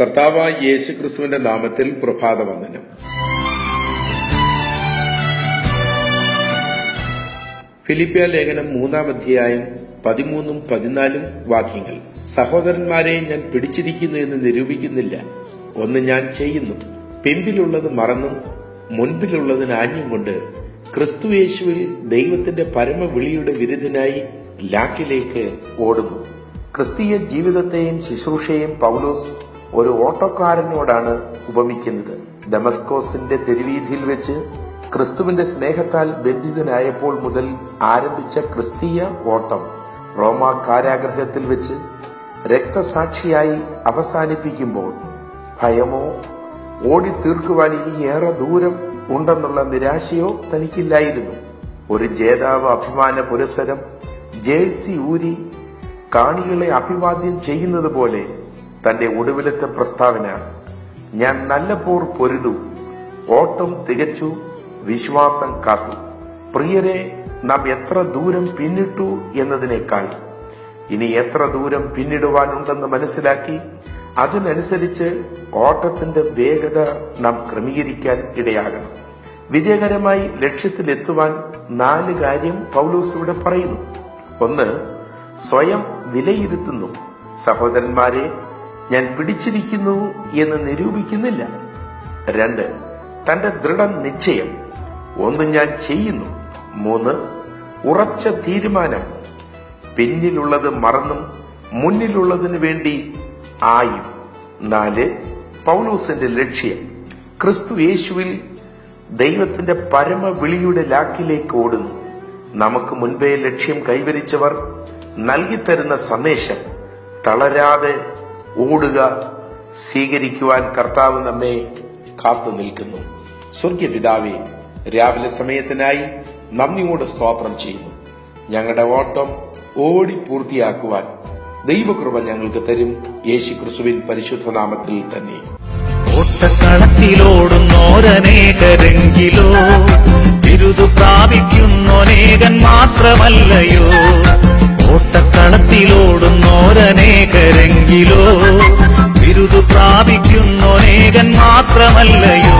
കർത്താവായ യേശു ക്രിസ്തുവിന്റെ നാമത്തിൽ പ്രഭാത വന്ദനം ഫിലിപ്പിയ ലേഖനം മൂന്നാം അധ്യായം പതിമൂന്നും പതിനാലും വാക്യങ്ങൾ. സഹോദരന്മാരെ ഞാൻ പിടിച്ചിരിക്കുന്നു എന്ന് നിരൂപിക്കുന്നില്ല. ഒന്ന് ഞാൻ ചെയ്യുന്നു. പിമ്പിലുള്ളത് മറന്നും മുൻപിലുള്ളതിന് ആഞ്ഞും കൊണ്ട് ക്രിസ്തു യേശുവിൽ ദൈവത്തിന്റെ പരമവിളിയുടെ വിരുദ്ധനായി ലാക്കിലേക്ക് ഓടുന്നു. ക്രിസ്തീയ ജീവിതത്തെയും ശുശ്രൂഷയും പൗലോസ് ഒരു ഓട്ടോക്കാരനോടാണ് ഉപമിക്കുന്നത്. ഡെമസ്കോസിന്റെ തെരുവീതിയിൽ വെച്ച് ക്രിസ്തുവിന്റെ സ്നേഹത്താൽ ബന്ധിതനായപ്പോൾ മുതൽ ആരംഭിച്ച ക്രിസ്തീയ ഓട്ടം റോമ കാരാഗ്രഹത്തിൽ വെച്ച് രക്തസാക്ഷിയായി അവസാനിപ്പിക്കുമ്പോൾ ഭയമോ ഓടി തീർക്കുവാൻ ഏറെ ദൂരം ഉണ്ടെന്നുള്ള നിരാശയോ തനിക്കില്ലായിരുന്നു. ഒരു ജേതാവ് അഭിമാന പുരസരം ജേഴ്സി ഊരി കാണികളെ അഭിവാദ്യം ചെയ്യുന്നത് പോലെ തന്റെ ഒടുവിലത്തെ പ്രസ്താവന ഞാൻ നല്ല പോർ പൊരുതു ഓട്ടം തികച്ചു വിശ്വാസം കാത്തു. പ്രിയരെ നാം എത്ര ദൂരം പിന്നിട്ടു എന്നതിനേക്കാൾ ഇനി എത്ര ദൂരം പിന്നിടുവാനുണ്ടെന്ന് മനസ്സിലാക്കി അതിനനുസരിച്ച് ഓട്ടത്തിന്റെ വേഗത നാം ക്രമീകരിക്കാൻ ഇടയാകണം. വിജയകരമായി ലക്ഷ്യത്തിലെത്തുവാൻ നാല് കാര്യം പൗലൂസ് ഇവിടെ പറയുന്നു. ഒന്ന് സ്വയം വിലയിരുത്തുന്നു. സഹോദരന്മാരെ ഞാൻ പിടിച്ചിരിക്കുന്നു എന്ന് നിരൂപിക്കുന്നില്ല. രണ്ട് തന്റെ ദൃഢ നിശ്ചയം. ഒന്ന് ഞാൻ ചെയ്യുന്നു. മൂന്ന് ഉറച്ച തീരുമാനം. പിന്നിലുള്ളത് മറന്നും മുന്നിലുള്ളതിന് വേണ്ടി ആയും. നാല് പൗലോസിന്റെ ലക്ഷ്യം. ക്രിസ്തു യേശുവിൽ ദൈവത്തിന്റെ പരമ വിളിയുടെ ലാക്കിലേക്ക് ഓടുന്നു. നമുക്ക് മുൻപേ ലക്ഷ്യം കൈവരിച്ചവർ നൽകിത്തരുന്ന സന്ദേശം തളരാതെ ഓടുക സ്വീകരിക്കുവാൻ കർത്താവ് നമ്മെ കാത്തു നിൽക്കുന്നു. സ്വർഗപിതാവെ രാവിലെ സമയത്തിനായി നന്ദിയോട് സ്തോത്രം ചെയ്യുന്നു. ഞങ്ങളുടെ ഓട്ടം ഓടി പൂർത്തിയാക്കുവാൻ ദൈവകൃപ ഞങ്ങൾക്ക് തരും. യേശു ക്രിസ്തുവിൻ പരിശുദ്ധ നാമത്തിൽ തന്നെ. ഓട്ടക്കളത്തിലോടുന്നോരനേകരെങ്കിലോ ബിരുദു പ്രാപിക്കുന്നൊനേകൻ മാത്രമല്ലയോ? ഓട്ടക്കളത്തിലോടുന്നോരനേകരെങ്കിലോ മാത്രമല്ലയോ?